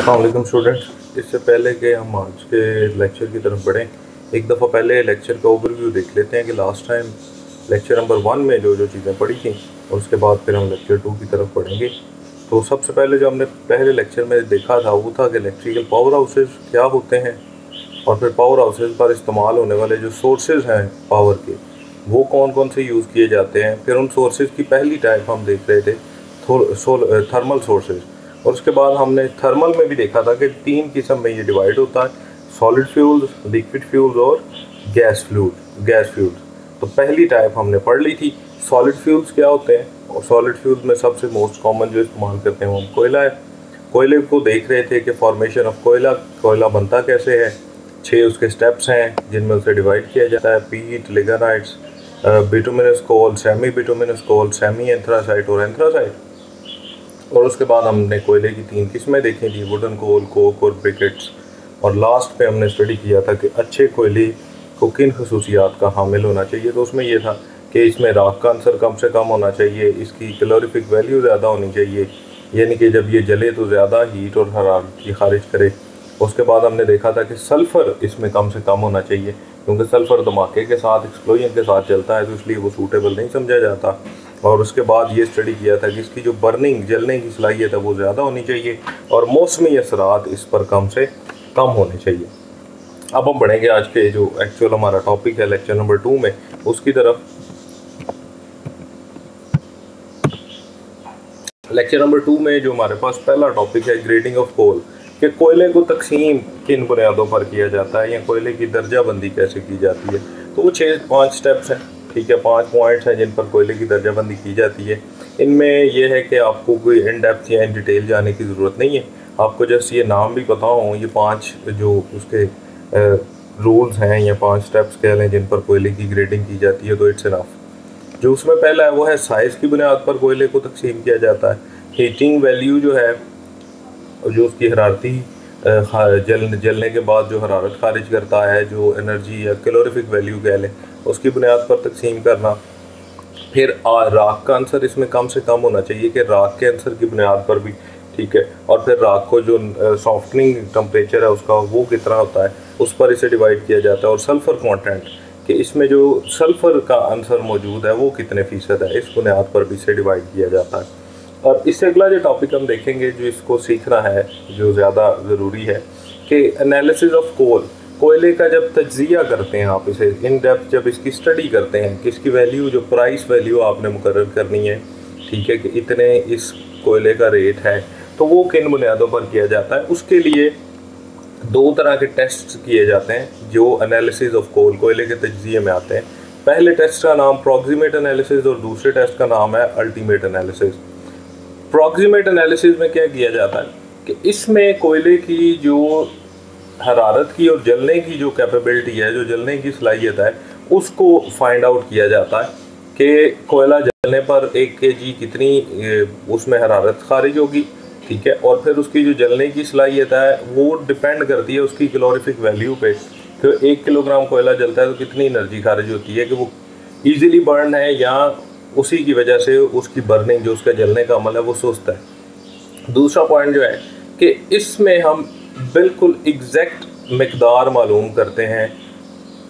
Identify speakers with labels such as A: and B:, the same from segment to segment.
A: السلام علیکم اسٹوڈنٹ اس سے پہلے کہ ہم آج کے لیکچر کی طرف بڑھیں، ایک دفعہ پہلے لیکچر کا اوور ویو دیکھ لیتے ہیں کہ last time lecture number one میں جو جو چیزیں پڑھی تھیں، اور اس کے بعد پھر ہم لیکچر ٹو کی طرف پڑھیں گے۔ تو سب سے پہلے جو ہم نے پہلے لیکچر میں دیکھا تھا، وہ تھا کہ الیکٹریکل پاور ہاؤسز کیا ہوتے ہیں، اور پھر پاور ہاؤسز پر استعمال ہونے والے جو سورسز ہیں پاور کے، وہ کون کون سے یوز کیے جاتے ہیں۔ پھر ان سورسز کی پہلی ٹائپ ہم دیکھ رہے تھے تھرمل سورسز اور اس کے بعد ہم نے تھرمل میں بھی دیکھا تھا کہ تین قسم میں یہ ڈیوائڈ ہوتا ہے سالڈ فیولز لیکوڈ فیولز اور گیس فلوڈ گیس فیولز تو پہلی ٹائپ ہم نے پڑھ لی تھی سالڈ فیولز کیا ہوتے ہیں؟ اور سالڈ فیولز میں سب سے موسٹ کامن جو استعمال کرتے ہیں وہ کوئلہ ہے کوئلے کو دیکھ رہے تھے کہ فارمیشن آف کوئلہ کوئلہ بنتا کیسے ہے؟ چھ اس کے سٹیپس ہیں جن میں اسے ڈیوائڈ کیا جاتا ہے پیٹ لیگرائٹس بیٹومینس کول سیمی بیٹومینس کول سیمی اینتھراسائٹ اور اینتھراسائٹ اور اس کے بعد ہم نے کوئلے کی تین قسمیں دیکھی تھی ووڈن کول کوک اور بریکٹس اور لاسٹ پہ ہم نے اسٹڈی کیا تھا کہ اچھے کوئلے کو کن خصوصیات کا حامل ہونا چاہیے۔ تو اس میں یہ تھا کہ اس میں راک کا عنصر کم سے کم ہونا چاہیے، اس کی کلوریفک ویلیو زیادہ ہونی چاہیے یعنی کہ جب یہ جلے تو زیادہ ہیٹ اور حرارت کی خارج کرے۔ اس کے بعد ہم نے دیکھا تھا کہ سلفر اس میں کم سے کم ہونا چاہیے۔ کیونکہ سلفر دھماکے کے ساتھ ایکسپلوژن کے ساتھ چلتا ہے، تو اس لیے وہ سوٹیبل نہیں سمجھا جاتا۔ اور اس کے بعد یہ اسٹڈی کیا تھا کہ اس کی جو برننگ جلنے کی صلاحیت ہے، وہ زیادہ ہونی چاہیے اور موسمی اثرات اس پر کم سے کم ہونے چاہیے۔ اب ہم بڑھیں گے آج کے جو ایکچوئل ہمارا ٹاپک ہے لیکچر نمبر ٹو میں۔ اس کی طرف۔ لیکچر نمبر ٹو میں جو ہمارے پاس پہلا ٹاپک ہے گریڈنگ آف کول کہ کوئلے کو تقسیم کن بنیادوں پر کیا جاتا ہے یا کوئلے کی درجہ بندی کیسے کی جاتی ہے؟ تو وہ چھ پانچ سٹیپس ہیں، ٹھیک ہے؟ پانچ پوائنٹس ہیں جن پر کوئلے کی درجہ بندی کی جاتی ہے۔ ان میں یہ ہے کہ آپ کو کوئی ان ڈیپتھ یا ان ڈیٹیل جانے کی ضرورت نہیں ہے۔ آپ کو جیسے یہ نام بھی پتہ ہوں، یہ پانچ جو اس کے رولز ہیں یا پانچ سٹیپس کہہ لیں جن پر کوئلے کی گریڈنگ کی جاتی ہے، تو اٹس انف جو اس میں پہلا ہے، وہ ہے سائز کی بنیاد پر کوئلے کو تقسیم کیا جاتا ہے۔ ہیٹنگ ویلیو جو ہے جو اس کی حرارتی جلنے کے بعد جو حرارت خارج کرتا ہے، جو انرجی یا کلوریفک ویلیو کہہ لیں، اس کی بنیاد پر تقسیم کرنا۔ پھر راک کا عنصر اس میں کم سے کم ہونا چاہیے کہ راک کے عنصر کی بنیاد پر بھی، ٹھیک ہے۔ اور پھر راک کو جو سافٹنگ ٹمپریچر ہے، اس کا وہ کتنا ہوتا ہے، اس پر اسے ڈیوائڈ کیا جاتا ہے۔ اور سلفر کانٹینٹ کہ اس میں جو سلفر کا عنصر موجود ہے، وہ کتنے فیصد ہے، اس بنیاد پر بھی اسے ڈیوائڈ کیا جاتا ہے۔ اور اس سے اگلا جو ٹاپک ہم دیکھیں گے، جو اس کو سیکھنا ہے، جو زیادہ ضروری ہے، کہ انالیسز آف کول کوئلے کا جب تجزیہ کرتے ہیں آپ اسے ان ڈیپتھ جب اس کی اسٹڈی کرتے ہیں، کہ اس کی ویلیو جو پرائس ویلیو آپ نے مقرر کرنی ہے، ٹھیک ہے، کہ اتنے اس کوئلے کا ریٹ ہے، تو وہ کن بنیادوں پر کیا جاتا ہے؟ اس کے لیے دو طرح کے ٹیسٹ کیے جاتے ہیں، جو انالیسز آف کول کوئلے کے تجزیے میں آتے ہیں۔ پہلے ٹیسٹ کا نام پروگزیمیٹ انالیسز اور دوسرے ٹیسٹ کا نام ہے الٹیمیٹ انالیسز پروگزیمیٹ انالیسز میں کیا کیا جاتا ہے کہ اس میں کوئلے کی جو حرارت کی اور جلنے کی جو کیپیبلٹی ہے، جو جلنے کی صلاحیت ہے، اس کو فائنڈ آؤٹ کیا جاتا ہے کہ کوئلہ جلنے پر ایک کے جی کتنی اس میں حرارت خارج ہوگی، ٹھیک ہے؟ اور پھر اس کی جو جلنے کی صلاحیت ہے، وہ ڈپینڈ کرتی ہے اس کی کلوریفک ویلیو پہ۔ کہ ایک کلو گرام کوئلہ جلتا ہے تو کتنی انرجی خارج ہوتی ہے کہ وہ ایزیلی برن ہے یا اسی کی وجہ سے اس کی برننگ جو اس کا جلنے کا عمل ہے وہ سست ہے۔ دوسرا پوائنٹ جو ہے کہ اس میں ہم بالکل ایگزیکٹ مقدار معلوم کرتے ہیں۔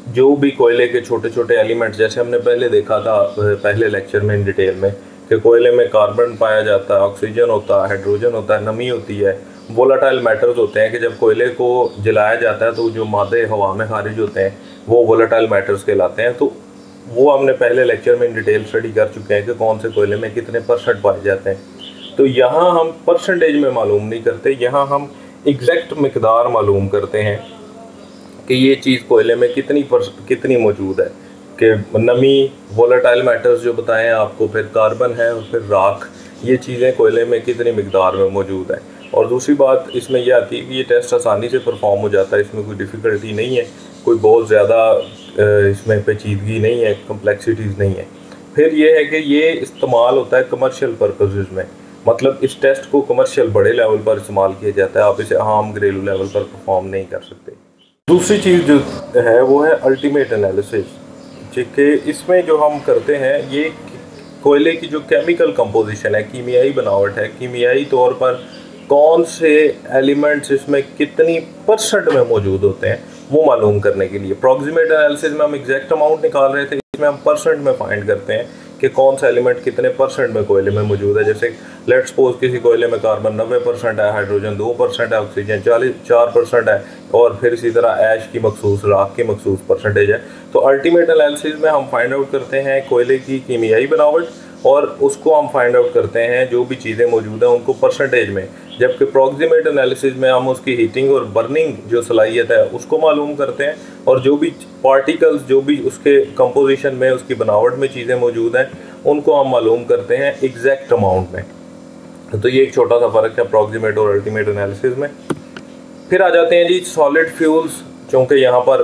A: جو بھی کوئلے کے چھوٹے چھوٹے ایلیمنٹ جیسے ہم نے پہلے دیکھا تھا، پہلے لیکچر میں ان ڈیٹیل میں، کہ کوئلے میں کاربن پایا جاتا ہے آکسیجن ہوتا ہے ہائیڈروجن ہوتا ہے، نمی ہوتی ہے۔ وولاٹائل میٹرز ہوتے ہیں کہ جب کوئلے کو جلایا جاتا ہے تو جو مادے، ہوا میں خارج ہوتے ہیں، وہ وولاٹائل میٹرز کہلاتے ہیں۔ تو وہ ہم نے پہلے لیکچر میں ان ڈیٹیل اسٹڈی کر چکے ہیں کہ کون سے کوئلے میں کتنے پرسنٹ پائے جاتے ہیں۔ تو یہاں ہم پرسنٹیج میں معلوم نہیں کرتے، یہاں ہم ایگزیکٹ مقدار معلوم کرتے ہیں کہ یہ چیز کوئلے میں کتنی کتنی موجود ہے۔ کہ نمی وولاٹائل میٹرز جو بتائیں آپ کو، پھر کاربن ہے اور پھر راکھ، یہ چیزیں کوئلے میں کتنی مقدار میں موجود ہیں۔ اور دوسری بات، اس میں یہ آتی ہے کہ یہ ٹیسٹ آسانی سے پرفارم ہو جاتا ہے، اس میں کوئی ڈیفیکلٹی نہیں ہے، کوئی بہت زیادہ اس میں پیچیدگی نہیں ہے کمپلیکسٹیز نہیں ہے۔ پھر یہ ہے کہ یہ استعمال ہوتا ہے کمرشل پرپزز میں۔ مطلب اس ٹیسٹ کو کمرشل بڑے لیول پر استعمال کیا جاتا ہے، آپ اسے عام گھریلو لیول پر پرفارم نہیں کر سکتے۔ دوسری چیز جو ہے، وہ ہے الٹیمیٹ جی انالیسس کہ اس میں جو ہم کرتے ہیں، یہ کوئلے کی جو کیمیکل کمپوزیشن ہے، کیمیائی بناوٹ ہے۔ کیمیائی طور پر کون سے ایلیمنٹس اس میں کتنی پرسنٹ میں موجود ہوتے ہیں؟ وہ معلوم کرنے کے لیے۔ پروگزیمیٹ انالیسز میں ہم ایگزیکٹ اماؤنٹ نکال رہے تھے، اس میں ہم پرسنٹ میں فائنڈ کرتے ہیں کہ کون سا ایلیمنٹ کتنے پرسنٹ میں کوئلے میں موجود ہے۔ جیسے لیٹ سپوز کسی کوئلے میں کاربن نوے پرسنٹ ہے ہائیڈروجن دو پرسنٹ ہے آکسیجن چالیس چار پرسنٹ ہے، اور پھر اسی طرح ایش کی مخصوص، راک کی مخصوص پرسنٹیج ہے۔ تو الٹیمیٹ انالیسز میں ہم فائنڈ آؤٹ کرتے ہیں کوئلے کی کیمیائی بناوٹ۔ اور اس کو ہم فائنڈ آؤٹ کرتے ہیں جو بھی چیزیں موجود ہیں ان کو پرسنٹیج میں۔ جبکہ پروگزیمیٹ انالیسز میں ہم اس کی ہیٹنگ اور برننگ جو صلاحیت ہے اس کو معلوم کرتے ہیں اور جو بھی پارٹیکلز جو بھی اس کے کمپوزیشن میں، اس کی بناوٹ میں چیزیں موجود ہیں، ان کو ہم معلوم کرتے ہیں ایگزیکٹ اماؤنٹ میں۔ تو یہ ایک چھوٹا سا فرق ہے پروگزیمیٹ اور الٹیمیٹ انالیسز میں۔ پھر آ جاتے ہیں جی سالڈ فیولز چونکہ یہاں پر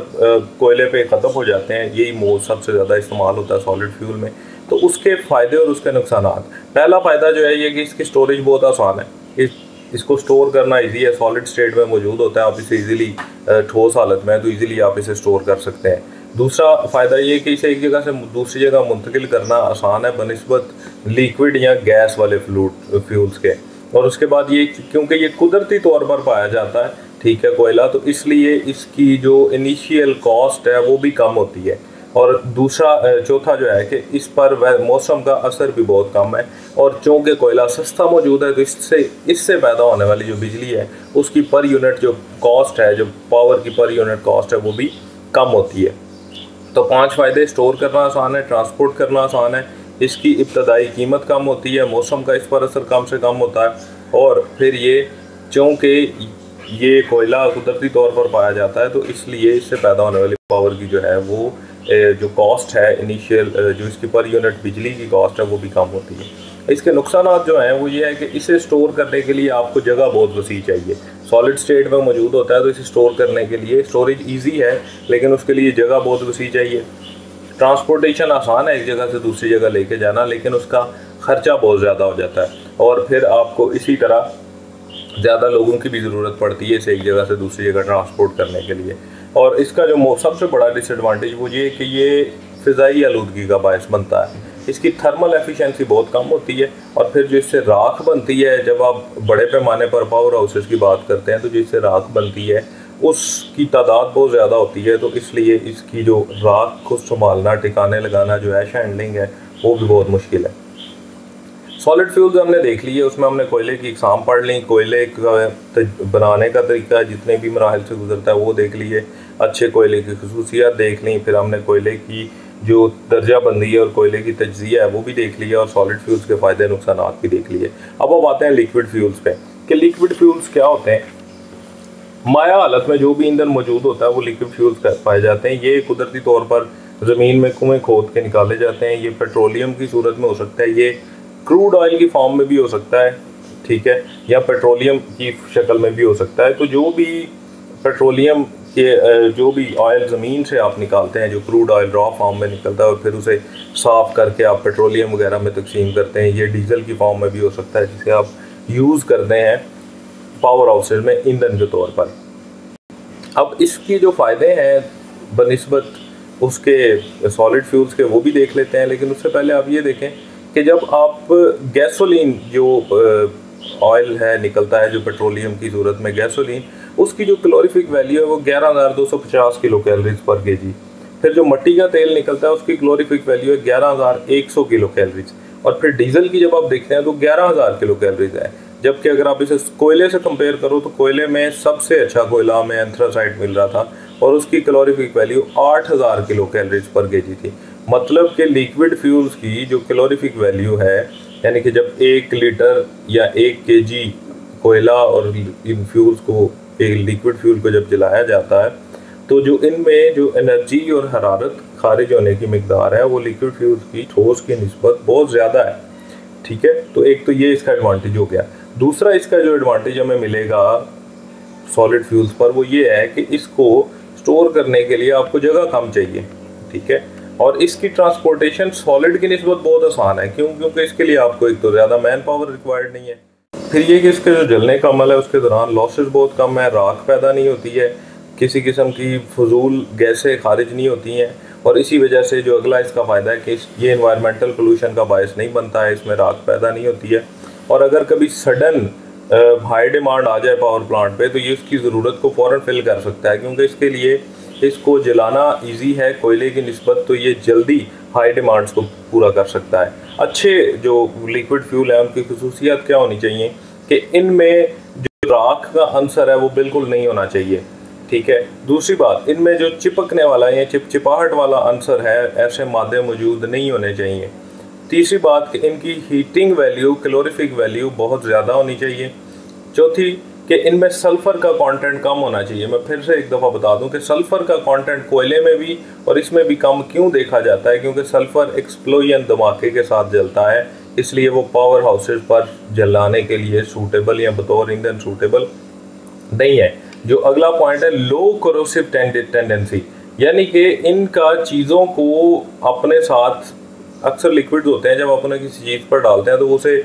A: کوئلے پہ ختم ہو جاتے ہیں، یہی مو سب سے زیادہ استعمال ہوتا ہے سالڈ فیول میں۔ تو اس کے فائدے اور اس کے نقصانات۔ پہلا فائدہ جو ہے یہ کہ اس کی سٹوریج بہت آسان ہے۔ اس اس کو سٹور کرنا ایزی ہے۔ سالڈ سٹیٹ میں موجود ہوتا ہے۔ آپ اسے ایزیلی ٹھوس حالت میں تو ایزیلی آپ اسے سٹور کر سکتے ہیں۔ دوسرا فائدہ یہ کہ اسے ایک جگہ سے دوسری جگہ منتقل کرنا آسان ہے بنسبت لیکوڈ یا گیس والے فلوٹ فیولز کے۔ اور اس کے بعد یہ کیونکہ یہ قدرتی طور پر پایا جاتا ہے، ٹھیک ہے کوئلہ، تو اس لیے اس کی جو انیشیل کاسٹ ہے وہ بھی کم ہوتی ہے۔ اور دوسرا چوتھا جو ہے کہ اس پر موسم کا اثر بھی بہت کم ہے اور چونکہ کوئلہ سستا موجود ہے تو اس سے اس سے پیدا ہونے والی جو بجلی ہے، اس کی پر یونٹ جو کاسٹ ہے، جو پاور کی پر یونٹ کاسٹ ہے، وہ بھی کم ہوتی ہے۔ تو پانچ فائدے سٹور کرنا آسان ہے ٹرانسپورٹ کرنا آسان ہے، اس کی ابتدائی قیمت کم ہوتی ہے، موسم کا اس پر اثر کم سے کم ہوتا ہے اور پھر یہ چونکہ یہ کوئلہ قدرتی طور پر پایا جاتا ہے تو اس لیے اس سے پیدا ہونے والی پاور کی جو ہے وہ جو کاسٹ ہے انیشیل eh, جو اس کی پر یونٹ بجلی کی کاسٹ ہے وہ بھی کم ہوتی ہے۔ اس کے نقصانات جو ہیں وہ یہ ہے کہ اسے سٹور کرنے کے لیے آپ کو جگہ بہت وسیع چاہیے۔ سالڈ سٹیٹ میں موجود ہوتا ہے تو اسے سٹور کرنے کے لیے سٹوریج ایزی ہے، لیکن اس کے لیے جگہ بہت وسیع چاہیے۔ ٹرانسپورٹیشن آسان ہے ایک جگہ سے دوسری جگہ لے کے جانا، لیکن اس کا خرچہ بہت زیادہ ہو جاتا ہے۔ اور پھر آپ کو اسی طرح زیادہ لوگوں کی بھی ضرورت پڑتی ہے اسے ایک جگہ سے دوسری جگہ ٹرانسپورٹ کرنے کے لیے۔ اور اس کا جو سب سے بڑا ڈس ایڈوانٹیج وہ یہ کہ یہ فضائی آلودگی کا باعث بنتا ہے۔ اس کی تھرمل ایفیشنسی بہت کم ہوتی ہے اور پھر جو اس سے راکھ بنتی ہے، جب آپ بڑے پیمانے پر پاور ہاؤسز کی بات کرتے ہیں تو جو اس سے راکھ بنتی ہے، اس کی تعداد بہت زیادہ ہوتی ہے۔ تو اس لیے اس کی جو راکھ کو سنبھالنا، ٹھکانے لگانا جو ایش ہینڈلنگ ہے، وہ بھی بہت مشکل ہے۔ سالڈ فیولز ہم نے دیکھ لی ہے، اس میں ہم نے کوئلے کی اقسام پڑھ لی۔ کوئلے کا بنانے کا طریقہ، جتنے بھی مراحل سے گزرتا ہے، وہ دیکھ لیے۔ اچھے کوئلے کی خصوصیات دیکھ لیں، پھر ہم نے کوئلے کی جو درجہ بندی ہے اور کوئلے کی تجزیہ ہے، وہ بھی دیکھ لیا اور سالڈ فیولز کے فائدے نقصانات بھی دیکھ لیے اب اب آتے ہیں لیکوڈ فیولز پہ۔ کہ لیکوڈ فیولز کیا ہوتے ہیں؟ مایا حالت میں جو بھی ایندھن موجود ہوتا ہے، وہ لیکوڈ فیولز پائے جاتے ہیں۔ یہ قدرتی طور پر زمین میں کنویں کھود کے نکالے جاتے ہیں۔ یہ پیٹرولیم کی صورت میں ہو سکتا ہے، یہ کروڈ آئل کی فارم میں بھی ہو سکتا ہے، ٹھیک ہے، یا پیٹرولیم کی شکل میں بھی ہو سکتا ہے۔ تو جو بھی پیٹرولیم کہ جو بھی آئل زمین سے آپ نکالتے ہیں، جو کروڈ آئل را فارم میں نکلتا ہے اور پھر اسے صاف کر کے آپ پیٹرولیم وغیرہ میں تقسیم کرتے ہیں، یہ ڈیزل کی فارم میں بھی ہو سکتا ہے، جسے آپ یوز کرتے ہیں پاور ہاؤسز میں ایندھن کے طور پر۔ اب اس کی جو فائدے ہیں بنسبت اس کے سالڈ فیولز کے، وہ بھی دیکھ لیتے ہیں، لیکن اس سے پہلے آپ یہ دیکھیں کہ جب آپ گیسولین جو آئل ہے، نکلتا ہے، جو پیٹرولیم کی صورت میں گیسولین اس کی جو کلوریفک ویلیو ہے وہ گیارہ ہزار دو سو پچاس کلو کیلریز پر کے جی پھر جو مٹی کا تیل نکلتا ہے، اس کی کلوریفک ویلیو ہے گیارہ ہزار ایک سو کلو کیلریز اور پھر ڈیزل کی جب آپ دیکھتے ہیں تو گیارہ ہزار کلو کیلریز ہے۔ جبکہ اگر آپ اسے کوئلے سے کمپیئر کرو تو کوئلے میں سب سے اچھا کوئلہ ہمیں انتھراسائٹ مل رہا تھا اور اس کی کلوریفک ویلیو آٹھ ہزار کلو کیلریز پر کے جی تھی۔ مطلب کہ لیکوڈ فیولز کی جو کلوریفک ویلیو ہے یعنی کہ جب ایک لیٹر یا ایک کے جی کوئلہ اور ان فیولز کو ایک لیکوڈ فیول کو جب جلایا جاتا ہے، تو جو ان میں جو انرجی اور حرارت خارج ہونے کی مقدار ہے، وہ لیکوڈ فیول کی ٹھوس کی نسبت بہت زیادہ ہے۔ ٹھیک ہے؟ تو ایک تو یہ اس کا ایڈوانٹیج ہو گیا۔ دوسرا اس کا جو ایڈوانٹیج ہمیں ملے گا سالڈ فیولز پر، وہ یہ ہے کہ اس کو سٹور کرنے کے لیے آپ کو جگہ کم چاہیے۔ ٹھیک ہے؟ اور اس کی ٹرانسپورٹیشن سالڈ کی نسبت بہت آسان ہے۔ کیوں؟ کیونکہ اس کے لیے آپ کو ایک تو زیادہ مین پاور ریکوائرڈ نہیں ہے۔ پھر یہ کہ اس کے جو جلنے کا عمل ہے، اس کے دوران لاسز بہت کم ہے راکھ پیدا نہیں ہوتی ہے، کسی قسم کی فضول گیسیں خارج نہیں ہوتی ہیں اور اسی وجہ سے جو اگلا اس کا فائدہ ہے کہ یہ انوائرمنٹل پولوشن کا باعث نہیں بنتا ہے، اس میں راکھ پیدا نہیں ہوتی ہے۔ اور اگر کبھی سڈن ہائی ڈیمانڈ آ جائے پاور پلانٹ پہ، تو یہ اس کی ضرورت کو فوراً فل کر سکتا ہے۔ کیونکہ اس کے لیے اس کو جلانا ایزی ہے، کوئلے کی نسبت تو یہ جلدی ہائی ڈیمانڈز کو پورا کر سکتا ہے۔ اچھے جو لیکوڈ فیول ہیں، ان کی خصوصیات کیا ہونی چاہیے؟ کہ ان میں جو راکھ کا عنصر ہے وہ بالکل نہیں ہونا چاہیے، ٹھیک ہے؟ دوسری بات، ان میں جو چپکنے والا یا چپ چپاہٹ والا عنصر ہے، ایسے مادے موجود نہیں ہونے چاہیے۔ تیسری بات کہ ان کی ہیٹنگ ویلیو، کلوریفک ویلیو بہت زیادہ ہونی چاہیے۔ چوتھی کہ ان میں سلفر کا کانٹینٹ کم ہونا چاہیے۔ میں پھر سے ایک دفعہ بتا دوں کہ سلفر کا کانٹینٹ کوئلے میں بھی اور اس میں بھی کم کیوں دیکھا جاتا ہے؟ کیونکہ سلفر ایکسپلوین دھماکے کے ساتھ جلتا ہے۔ اس لیے وہ پاور ہاؤسز پر جلانے کے لیے سوٹیبل یا بطور ایندھن سوٹیبل نہیں ہے۔ جو اگلا پوائنٹ ہے لو کروسو ٹینڈنسی یعنی کہ ان کا چیزوں کو اپنے ساتھ اکثر لیکوڈ ہوتے ہیں۔ جب اپنے کسی چیز پر ڈالتے ہیں تو اسے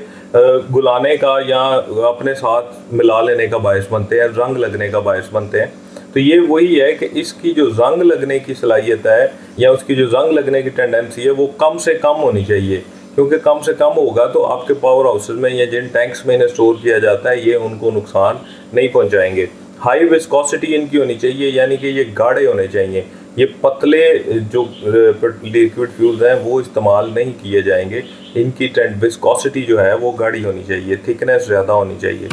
A: گلانے کا یا اپنے ساتھ ملا لینے کا باعث بنتے ہیں، رنگ لگنے کا باعث بنتے ہیں۔ تو یہ وہی ہے کہ اس کی جو زنگ لگنے کی صلاحیت ہے یا اس کی جو زنگ لگنے کی ٹینڈنسی ہے، وہ کم سے کم ہونی چاہیے۔ کیونکہ کم سے کم ہوگا تو آپ کے پاور ہاؤسز میں یا جن ٹینکس میں انہیں اسٹور کیا جاتا ہے، یہ ان کو نقصان نہیں پہنچائیں گے۔ ہائی وسکوسٹی ان کی ہونی چاہیے یعنی کہ یہ گاڑے ہونے چاہیے۔ یہ پتلے جو uh, لیکوڈ فیولز ہیں، وہ استعمال نہیں کیے جائیں گے۔ ان کی وسکوسٹی جو ہے، وہ گاڑی ہونی چاہیے تھکنیس زیادہ ہونی چاہیے۔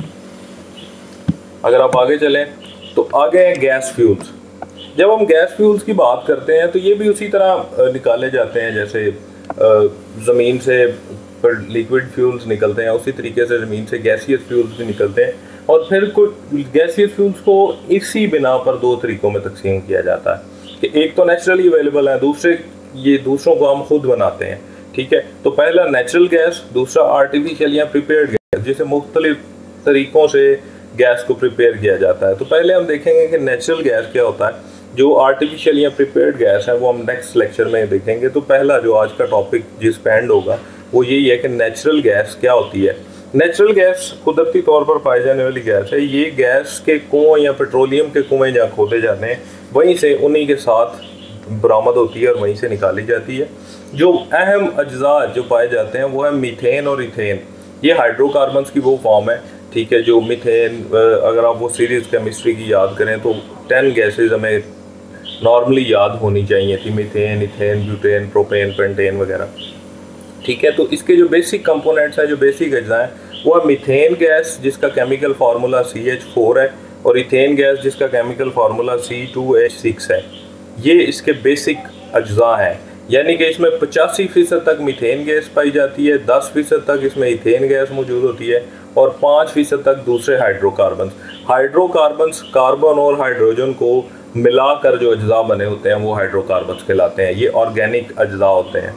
A: اگر آپ آگے چلیں، تو آگے ہیں گیس فیولز جب ہم گیس فیولز کی بات کرتے ہیں، تو یہ بھی اسی طرح uh, نکالے جاتے ہیں، جیسے زمین سے لیکوڈ فیولز نکلتے ہیں، اسی طریقے سے زمین سے گیسیس فیولز بھی نکلتے ہیں۔ اور پھر کچھ گیسیس فیولز کو اسی بنا پر دو طریقوں میں تقسیم کیا جاتا ہے کہ ایک تو نیچرلی اویلیبل ہے دوسرے یہ دوسروں کو ہم خود بناتے ہیں، ٹھیک ہے؟ تو پہلا نیچرل گیس دوسرا آرٹیفیشل یا پریپیئرڈ گیس جسے مختلف طریقوں سے گیس کو پریپیئر کیا جاتا ہے۔ تو پہلے ہم دیکھیں گے کہ نیچرل گیس کیا ہوتا ہے۔ جو آرٹیفیشل یا پریپیئرڈ گیس ہے وہ ہم نیکسٹ لیکچر میں دیکھیں گے۔ تو پہلا جو آج کا ٹاپک جس پہ اینڈ ہوگا، وہ یہی ہے کہ نیچرل گیس کیا ہوتی ہے۔ نیچرل گیس قدرتی طور پر پائی جانے والی گیس ہے۔ یہ گیس کے کنویں یا پیٹرولیم کے کنویں جہاں کھودے جاتے ہیں، وہیں سے انہی کے ساتھ برآمد ہوتی ہے اور وہیں سے نکالی جاتی ہے۔ جو اہم اجزاء جو پائے جاتے ہیں، وہ ہے میتھین اور ایتھین یہ ہائیڈرو کاربنس کی وہ فارم ہے، ٹھیک ہے، جو میتھین اگر آپ وہ سیریز کیمسٹری کی یاد کریں تو ٹین گیسز ہمیں نارملی یاد ہونی چاہیے تھی میتھین ایتھین بیوٹین پروپین پینٹین وغیرہ ٹھیک ہے تو اس کے جو بیسک کمپوننٹس ہیں جو بیسک اجزاء ہیں وہ میتھین گیس جس کا chemical formula C H four ہے اور ایتھین گیس جس کا chemical formula C two H six ہے یہ اس کے بیسک اجزاء ہیں یعنی کہ اس میں پچاسی فیصد تک میتھین گیس پائی جاتی ہے دس فیصد تک اس میں ایتھین گیس موجود ہوتی ہے اور پانچ فیصد تک دوسرے hydrocarbons hydrocarbons carbon اور ہائیڈروجن کو ملا کر جو اجزاء بنے ہوتے ہیں، وہ ہائیڈرو کاربنس کہلاتے ہیں، یہ آرگینک اجزاء ہوتے ہیں۔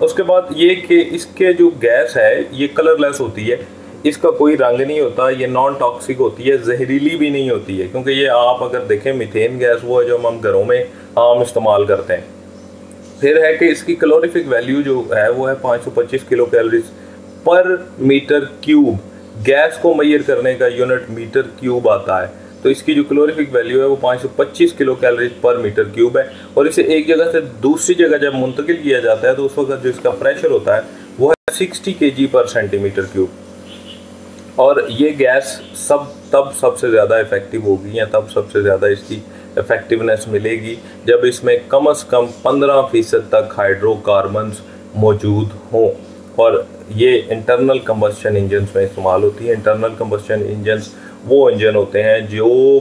A: اس کے بعد یہ کہ اس کے جو گیس ہے، یہ کلر لیس ہوتی ہے۔ اس کا کوئی رنگ نہیں ہوتا، یہ نان ٹاکسک ہوتی ہے، زہریلی بھی نہیں ہوتی ہے۔ کیونکہ یہ آپ اگر دیکھیں میتھین گیس وہ ہے جو ہم گھروں میں عام استعمال کرتے ہیں۔ پھر ہے کہ اس کی کلوریفک ویلیو جو ہے، وہ ہے پانچ سو پچیس kilocalories per meter cube gas کو میئر کرنے کا یونٹ میٹر کیوب آتا ہے۔ تو اس کی جو کلوریفک ویلیو ہے وہ پانچ سو پچیس kilo calories per metre cube ہے اور اسے ایک جگہ سے دوسری جگہ جب منتقل کیا جاتا ہے تو اس وقت جو اس کا پریشر ہوتا ہے وہ ہے sixty K G per centimeter metre cube. اور یہ گیس سب تب سب سے زیادہ افیکٹو ہوگی یا تب سب سے زیادہ اس کی افیکٹونیس ملے گی جب اس میں کم از کم پندرہ فیصد تک ہائیڈرو کاربنز موجود ہوں۔ اور یہ انٹرنل کمبسشن انجنس میں استعمال ہوتی ہے انٹرنل کمبسشن انجنس وہ انجن ہوتے ہیں جو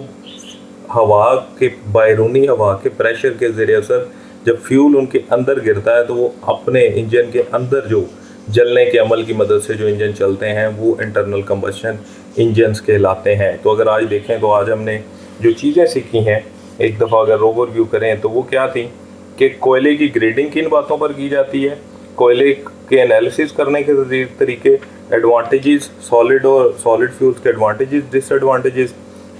A: ہوا کے بیرونی ہوا کے پریشر کے ذریعے اثر جب فیول ان کے اندر گرتا ہے تو وہ اپنے انجن کے اندر جو جلنے کے عمل کی مدد سے جو انجن چلتے ہیں وہ انٹرنل کمبشن انجنز کہلاتے ہیں۔ تو اگر آج دیکھیں تو آج ہم نے جو چیزیں سیکھی ہیں، ایک دفعہ اگر روور ویو کریں تو وہ کیا تھیں؟ کہ کوئلے کی گریڈنگ کن باتوں پر کی جاتی ہے؟ کوئلے کے انالیسس کرنے کے طریقے ایڈوانٹیجز سالڈ اور سالڈ فیولز کے ایڈوانٹیجز ڈس ایڈوانٹیجز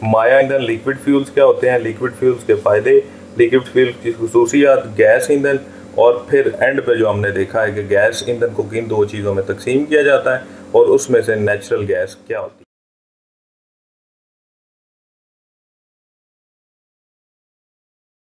A: مایا ایندھن لیکوڈ فیولز کیا ہوتے ہیں؟ لیکوڈ فیولز کے فائدے لیکوڈ فیول کی خصوصیات گیس ایندھن، اور پھر اینڈ پہ جو ہم نے دیکھا ہے کہ گیس ایندھن کو کن دو چیزوں میں تقسیم کیا جاتا ہے اور اس میں سے نیچرل گیس کیا ہوتی ہے؟